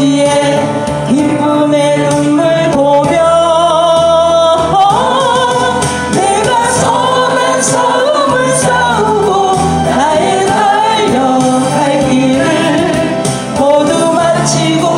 도시에 기쁨의 눈물 보며 내가 서운한 싸움을 싸우고 나의 달려갈 길을 모두 마치고